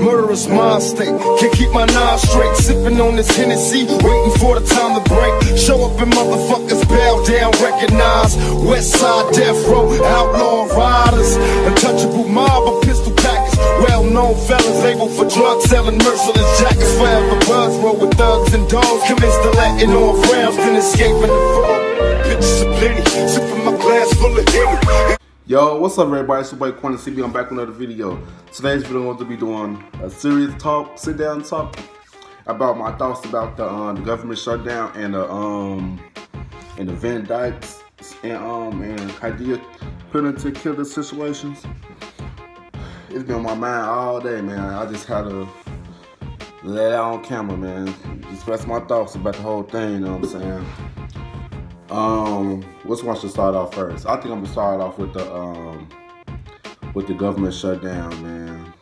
Murderous mind state, can't keep my nine straight. Sipping on this Hennessy, waiting for the time to break. Show up and motherfuckers bow down, recognize. West side death row, outlaw fellas labeled for drug selling, merciless jackets. Forever buzz roll with thugs and dogs. Commence to letting off rounds, then escaping the fog. Bitches aplenty, sipping my glass full of Henny. Yo, what's up everybody? It's your boy Corner CB. I'm back with another video. Today's video I'm going to be doing a serious talk, sit down talk about my thoughts about the, uh, the government shutdown and the um and the Van Dykes and um and idea put into killer situations. It's been on my mind all day, man. I just had to let out on camera, man. Express my thoughts about the whole thing, you know what I'm saying? Um, which one should start off first? I think I'm gonna start off with the um with the government shutdown, man.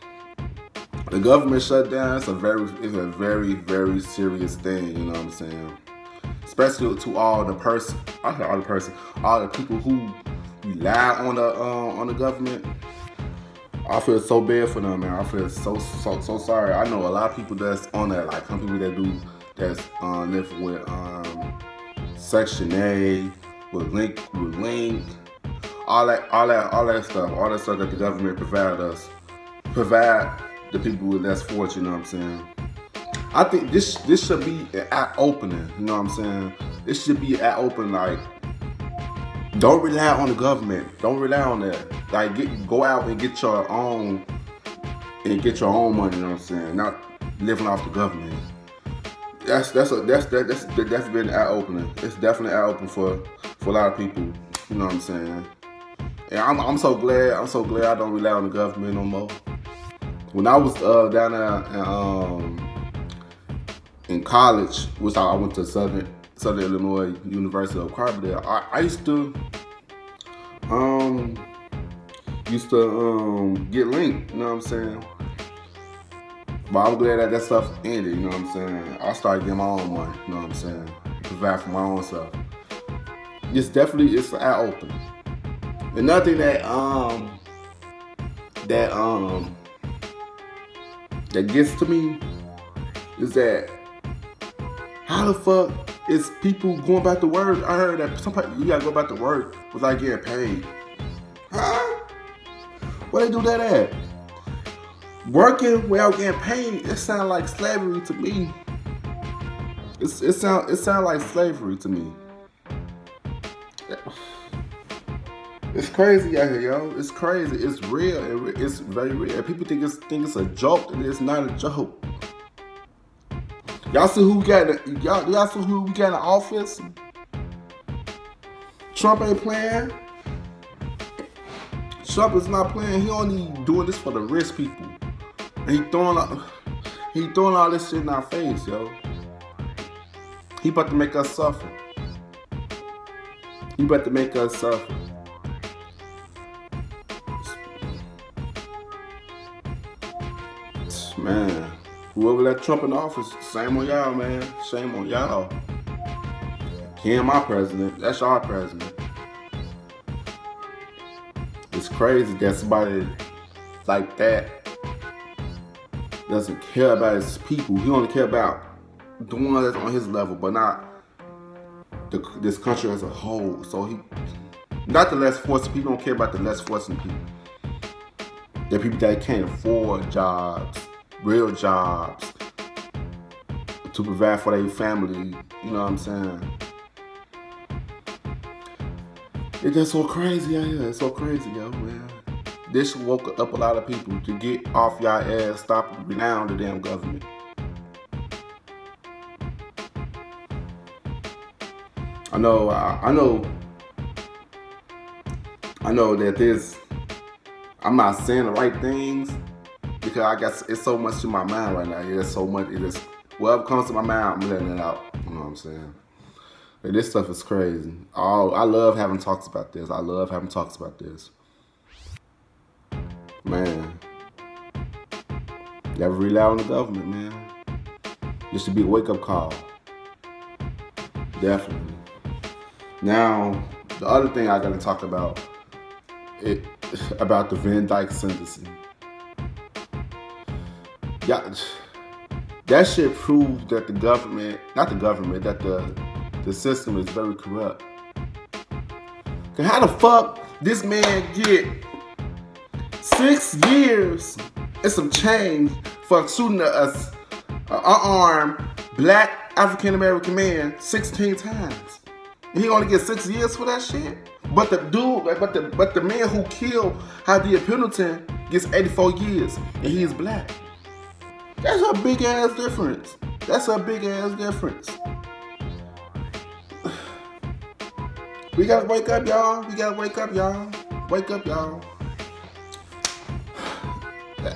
The government shutdown is a very is a very very serious thing. You know what I'm saying? Especially to all the person, I all the person, all the people who rely on the um, on the government. I feel so bad for them, man. I feel so so so sorry. I know a lot of people that's on that, like some people that do that's uh, live with um Section 8, with link, with link, all that, all that, all that stuff, all that stuff that the government provide us, provide the people with less fortune. You know what I'm saying? I think this this should be an eye opening. You know what I'm saying? This should be an eye opening. Like, don't rely on the government. Don't rely on that. Like, get go out and get your own and get your own money. You know what I'm saying? Not living off the government that's that's a that's that, that's that's been eye opening. It's definitely eye opening for for a lot of people. You know what I'm saying? And I'm I'm so glad I'm so glad I don't rely on the government no more. When I was uh, down there in, um, in college, which I, went to Southern Southern Illinois University of Carbondale, I, I used to um used to um get linked. You know what I'm saying? But I'm glad that that stuff ended, you know what I'm saying? I started getting my own money, you know what I'm saying? Provide for my own stuff. It's definitely, it's an eye opener. Another thing that, um, that, um, that gets to me is that how the fuck is people going back to work? I heard that somebody you gotta go back to work without getting paid. Huh? Where they do that at? working without getting paid, it sounds like slavery to me. It's, it sound it sound like slavery to me. It's crazy out here, yo. It's crazy. It's real. It's very real. People think it's think it's a joke, and it's not a joke. Y'all see who got y'all y'all see who got in office? Trump ain't playing. Trump is not playing. He only doing this for the rich people. He throwing all, he throwing all this shit in our face, yo. He about to make us suffer. He about to make us suffer. Man, whoever let Trump in office, same on y'all, man. Shame on y'all. He ain't my president. That's our president. It's crazy that somebody like that doesn't care about his people. He only care about doing that's on his level, but not the, this country as a whole. So he, not the less fortunate people, don't care about the less fortunate people. The people that can't afford jobs, real jobs, to provide for their family. You know what I'm saying? It's just so crazy out here. It's so crazy, yo, man. This woke up a lot of people to get off y'all ass, stop relying the damn government. I know, I, I know, I know that this, I'm not saying the right things because I guess it's so much in my mind right now. It's so much, it is, whatever comes to my mind, I'm letting it out. You know what I'm saying? This stuff is crazy. Oh, I love having talks about this. I love having talks about this. Man. Never rely on the government, man. This should be a wake-up call. Definitely. Now, the other thing I gotta talk about it about the Van Dyke sentencing. Yeah, that shit proves that the government, not the government, that the the system is very corrupt. Cause how the fuck this man get six years and some change for shooting a, a, a unarmed black African American man 16 times? He only get six years for that shit. But the dude, but the but the man who killed Hadiya Pendleton gets 84 years, and he is black. That's a big ass difference. That's a big ass difference. We gotta wake up, y'all. We gotta wake up, y'all. Wake up, y'all.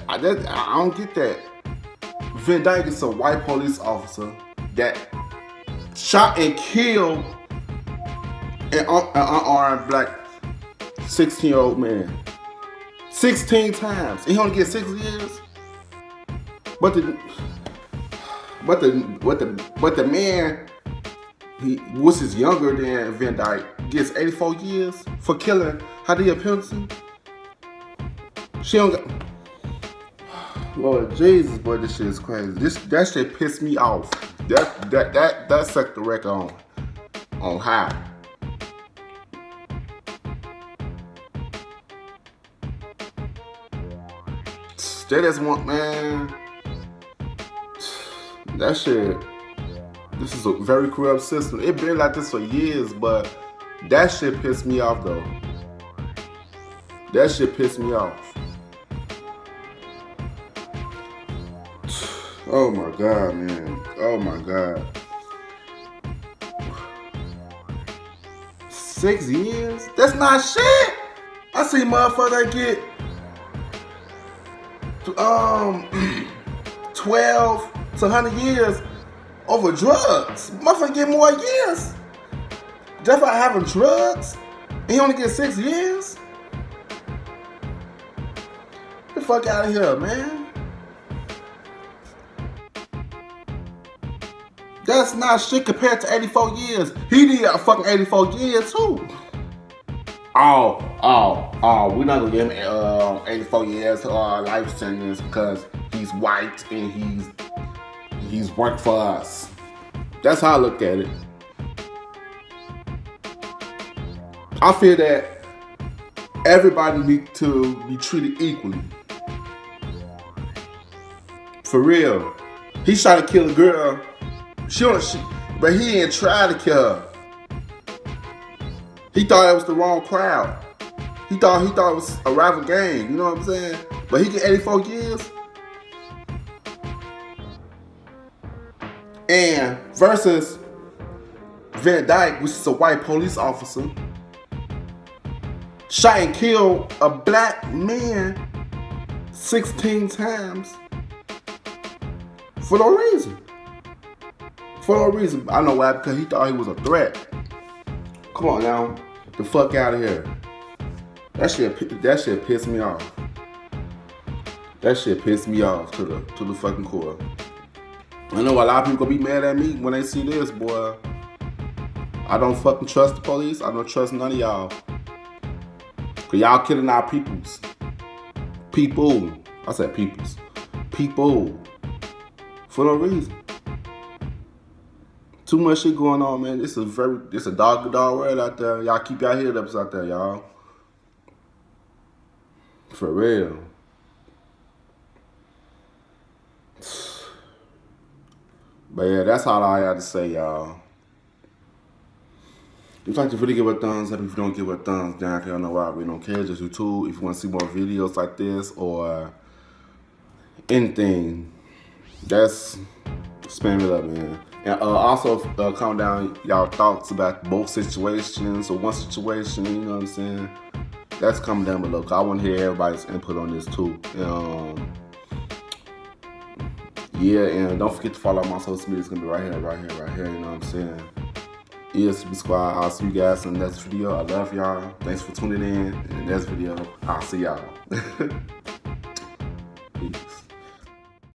I, I don't get that. Van Dyke is a white police officer that shot and killed an, an unarmed black 16 year old man. 16 times. He only gets six years. But the but the but the but the man he which is younger than Van Dyke gets 84 years for killing Hadiya Pendleton. She don't got Lord Jesus, boy, this shit is crazy. This that shit pissed me off. That that that that sucked the record on on high. They just want man. That shit. This is a very corrupt system. It been like this for years, but that shit pissed me off though. That shit pissed me off. Oh my god, man. Oh my god. Six years? That's not shit. I see motherfucker get um 12 to 100 years over drugs. Motherfucker get more years. Just by having drugs, he only get six years. Get the fuck out of here, man. That's not shit compared to 84 years. He did a fucking 84 years too. Oh, oh, oh, we're not gonna give him uh, 84 years uh, life sentence because he's white and he's he's worked for us. That's how I look at it. I feel that everybody needs to be treated equally. For real. He tried to kill a girl. She, she but he didn't try to kill her. He thought it was the wrong crowd. He thought he thought it was a rival gang. You know what I'm saying? But he get 84 years. And versus Van Dyke, which is a white police officer, shot and killed a black man 16 times for no reason. For no reason. I know why, because he thought he was a threat. Come on now. The fuck out of here. That shit that shit pissed me off. That shit pissed me off to the to the fucking core. I know a lot of people gonna be mad at me when they see this, boy. I don't fucking trust the police. I don't trust none of y'all. Cause y'all killing our peoples. People. I said peoples. People. For no reason. Too much shit going on, man. This is very this a dog dog world out there. Y'all keep y'all head ups out there, y'all. For real. But yeah, that's all I had to say, y'all. If you like video, give a thumbs up. If you don't give a thumbs down, I don't know why we don't care. Just YouTube. If you want to see more videos like this or anything, that's spam it up, man. And uh, also uh, comment down y'all thoughts about both situations or one situation. You know what I'm saying? That's coming down below. Cause I want to hear everybody's input on this too. Um, yeah, and don't forget to follow my social media. It's gonna be right here, right here, right here. You know what I'm saying? ESB Squad. I'll see you guys in the next video. I love y'all. Thanks for tuning in. In the next video, I'll see y'all. Peace.